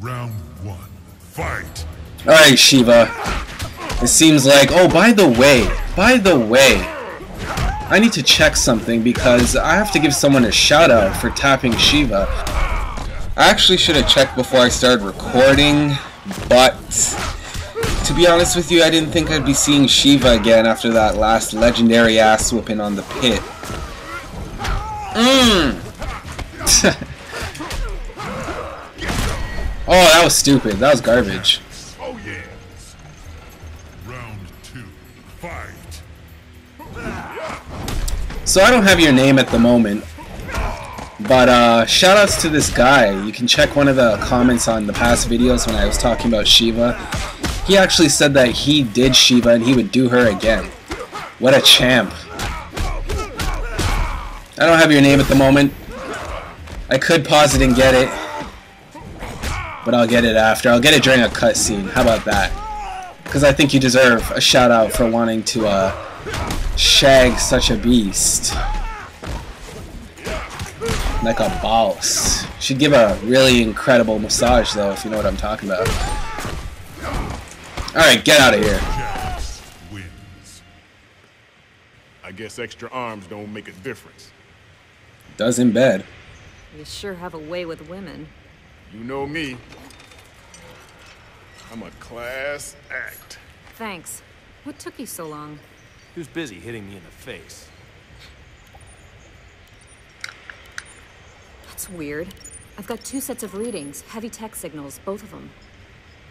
Round one. Fight. Alright, Sheeva. It seems like... Oh, by the way. By the way. I need to check something because I have to give someone a shout out for tapping Sheeva. I actually should have checked before I started recording, but to be honest with you, I didn't think I'd be seeing Sheeva again after that last legendary ass whooping on the pit. Mmm! oh, that was stupid. That was garbage. Oh yes. Round two. Fight. So I don't have your name at the moment, but uh, shoutouts to this guy. You can check one of the comments on the past videos when I was talking about Sheeva. He actually said that he did Sheeva and he would do her again. What a champ. I don't have your name at the moment. I could pause it and get it, but I'll get it after. I'll get it during a cutscene. How about that? Because I think you deserve a shout out for wanting to uh, shag such a beast. Like a boss. Should give a really incredible massage though, if you know what I'm talking about. Alright, get out of here. I guess extra arms don't make a difference. Does in bed. You sure have a way with women. You know me. I'm a class act. Thanks. What took you so long? He was busy hitting me in the face. That's weird. I've got two sets of readings, heavy tech signals, both of them.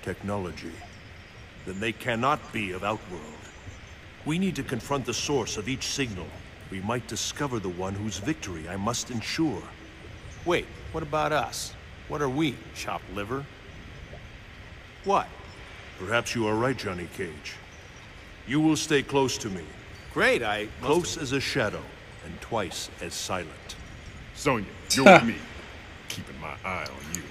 Technology. Then they cannot be of Outworld. We need to confront the source of each signal. We might discover the one whose victory I must ensure. Wait, what about us? What are we, chopped liver? What? Perhaps you are right, Johnny Cage. You will stay close to me. Great, I... Close as a shadow, and twice as silent. Sonya, you're with me. Keeping my eye on you.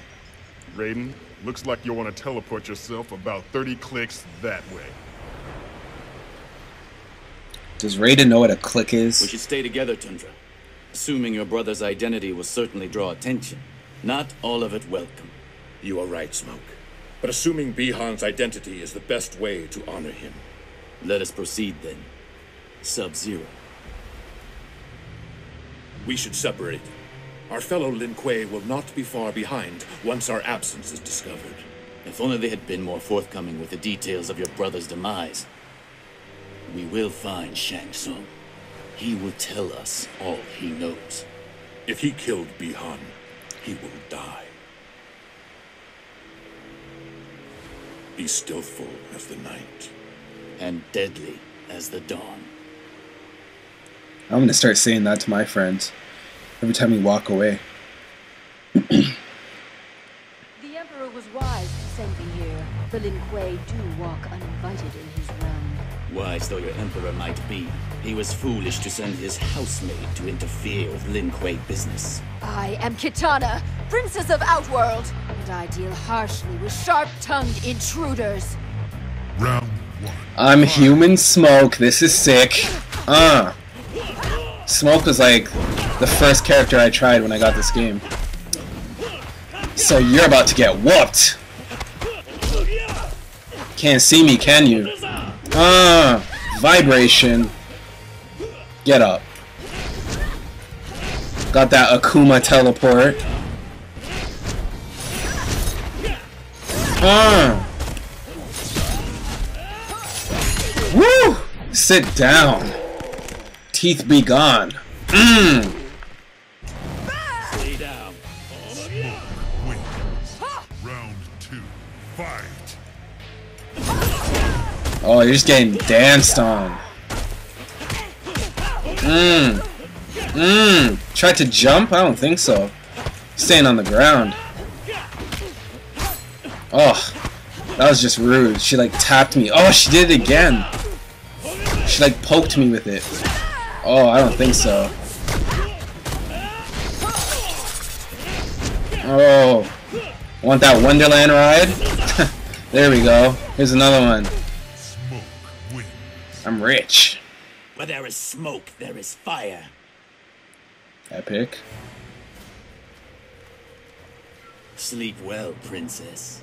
Raiden, looks like you'll want to teleport yourself about 30 clicks that way. Does Raiden know what a click is? We should stay together, Tundra. Assuming your brother's identity will certainly draw attention. Not all of it welcome. You are right, Smoke. But assuming Bi-Han's identity is the best way to honor him. Let us proceed then. Sub-Zero. We should separate. Our fellow Lin Kuei will not be far behind once our absence is discovered. If only they had been more forthcoming with the details of your brother's demise. We will find Shang Tsung. He will tell us all he knows. If he killed Bi-Han, he will die. Be stealthful as the night. And deadly as the dawn. I'm gonna start saying that to my friends every time we walk away. The Emperor was wise to send me here. The Lin Kuei do walk uninvited in his realm. Wise though your emperor might be, he was foolish to send his housemaid to interfere with Lin Kuei business. I am Kitana, Princess of Outworld, and I deal harshly with sharp-tongued intruders. Round one. I'm human smoke. This is sick. Uh. Smoke was like the first character I tried when I got this game. So you're about to get whooped. Can't see me, can you? Ah, vibration. Get up. Got that Akuma teleport. Ah. Woo! Sit down. Teeth be gone. Mmm. Round two. Fight. Oh, you're just getting danced on. Mmm. Mmm. Tried to jump? I don't think so. Staying on the ground. Oh. That was just rude. She like tapped me. Oh, she did it again. She like poked me with it. Oh, I don't think so. Oh. Want that Wonderland ride? there we go. Here's another one. I'm rich. Where there is smoke, there is fire. Epic. Sleep well, princess.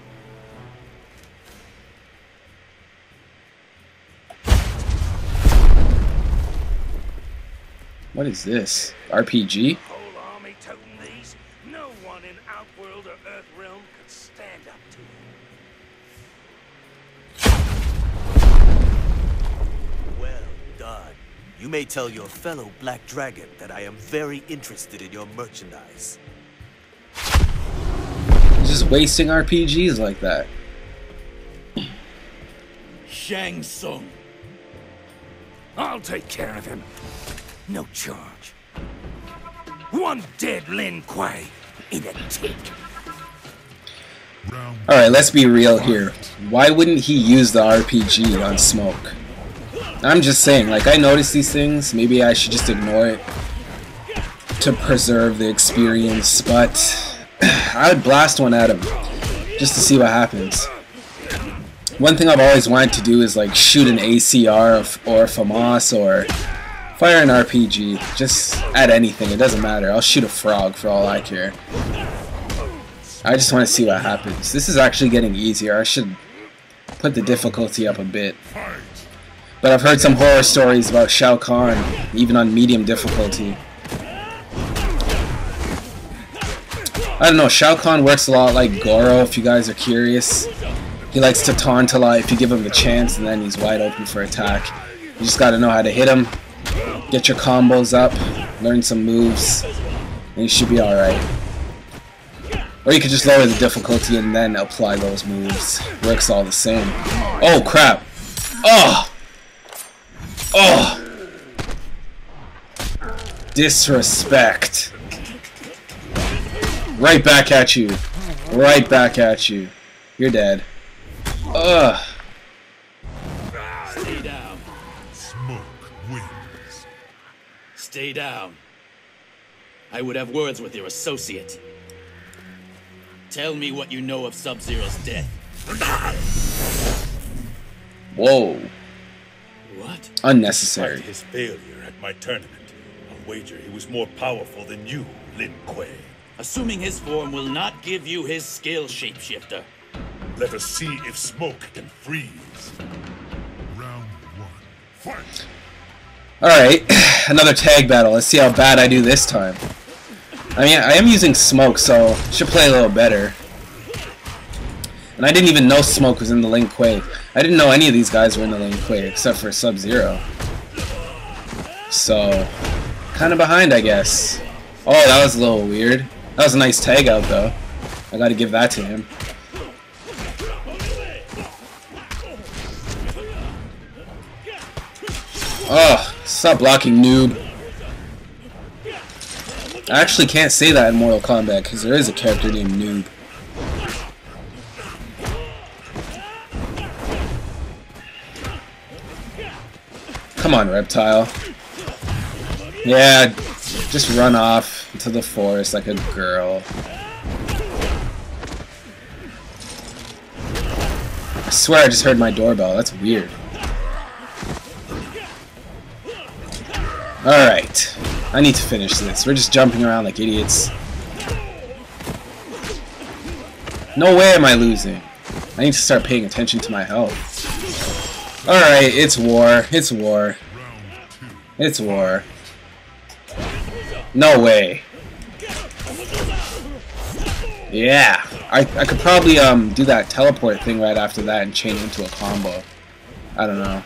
What is this? RPG? You may tell your fellow Black Dragon that I am very interested in your merchandise. Just wasting RPGs like that. Shang Tsung. I'll take care of him. No charge. One dead Lin Kuei in a tick. Alright, let's be real here. Why wouldn't he use the RPG on Smoke? I'm just saying, like, I notice these things. Maybe I should just ignore it to preserve the experience, but I would blast one at him just to see what happens. One thing I've always wanted to do is, like, shoot an ACR or FAMAS or fire an RPG. Just at anything, it doesn't matter. I'll shoot a frog for all I care. I just want to see what happens. This is actually getting easier. I should put the difficulty up a bit. But I've heard some horror stories about Shao Kahn, even on medium difficulty. I don't know, Shao Kahn works a lot like Goro, if you guys are curious. He likes to taunt a lot if you give him the chance, and then he's wide open for attack. You just gotta know how to hit him, get your combos up, learn some moves, and you should be alright. Or you could just lower the difficulty and then apply those moves. Works all the same. Oh crap! Oh! Oh! Disrespect. Right back at you. Right back at you. You're dead. Ugh. Stay down. smoke wins. Stay down. I would have words with your associate. Tell me what you know of Sub-Zero's death. Whoa. What? Unnecessary. Despite his failure at my tournament, I'll wager he was more powerful than you, Lin Kuei. Assuming his form will not give you his skill, shapeshifter. Let us see if smoke can freeze. Round one. Fight! Alright, another tag battle. Let's see how bad I do this time. I mean, I am using Smoke, so should play a little better. And I didn't even know Smoke was in the Lin Kuei. I didn't know any of these guys were in the Lin Kuei, except for Sub-Zero. So, kind of behind, I guess. Oh, that was a little weird. That was a nice tag out, though. I gotta give that to him. Oh, stop blocking, noob. I actually can't say that in Mortal Kombat because there is a character named Noob. Come on, Reptile. Yeah, just run off into the forest like a girl. I swear I just heard my doorbell. That's weird. Alright. I need to finish this. We're just jumping around like idiots. No way am I losing. I need to start paying attention to my health. Alright, it's war. It's war. It's war. No way. Yeah. I, I could probably um do that teleport thing right after that and chain into a combo. I don't know.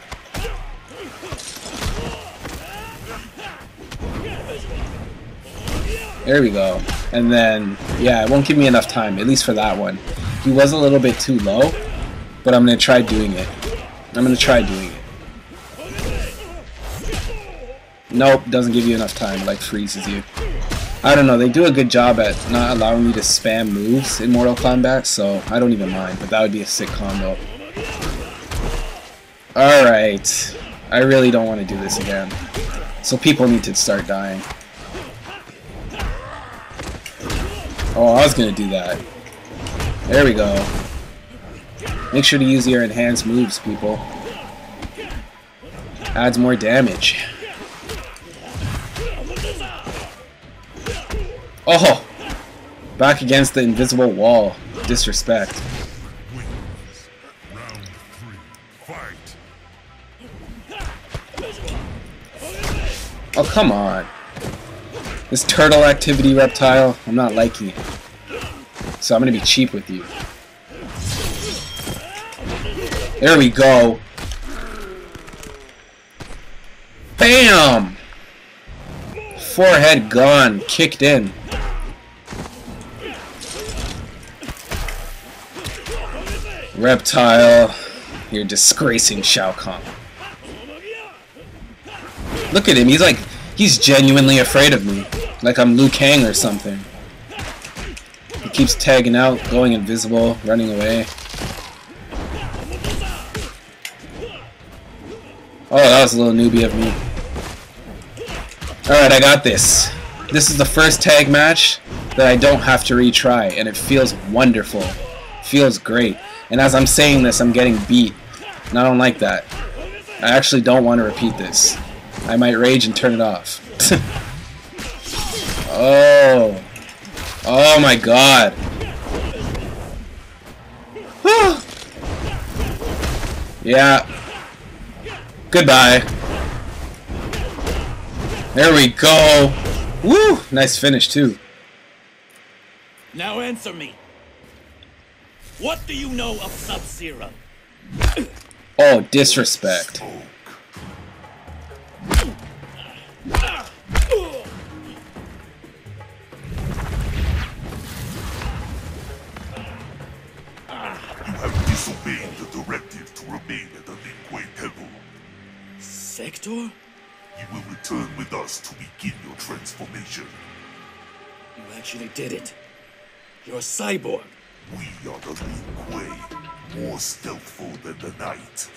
There we go. And then, yeah, it won't give me enough time, at least for that one. He was a little bit too low, but I'm going to try doing it. I'm to try doing it. Nope, doesn't give you enough time, like freezes you. I don't know, they do a good job at not allowing you to spam moves in Mortal Kombat, so I don't even mind, but that would be a sick combo. Alright, I really don't want to do this again. So people need to start dying. Oh, I was gonna do that. There we go. Make sure to use your enhanced moves, people. Adds more damage. Oh! Back against the invisible wall. Disrespect. Oh, come on. This turtle activity, Reptile, I'm not liking it. So I'm gonna be cheap with you. There we go. Bam! Forehead gone, kicked in. Reptile, you're disgracing Shao Kahn. Look at him, he's like, he's genuinely afraid of me. Like I'm Liu Kang or something. He keeps tagging out, going invisible, running away. Oh, that was a little newbie of me. Alright, I got this. This is the first tag match that I don't have to retry, and it feels wonderful. Feels great. And as I'm saying this, I'm getting beat. And I don't like that. I actually don't want to repeat this. I might rage and turn it off. oh. Oh my god. yeah. Goodbye. There we go. Woo! Nice finish, too. Now answer me. What do you know of Sub-Zero? Oh, disrespect. You have disobeyed the directive to remain at the Lin Kuei Temple. Sector? You will return with us to begin your transformation. You actually did it. You're a cyborg. We are the Lin Kuei, more stealthful than the night,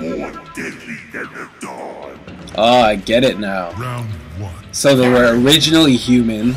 more deadly than the dawn. Oh, I get it now. Round one. So they were originally human,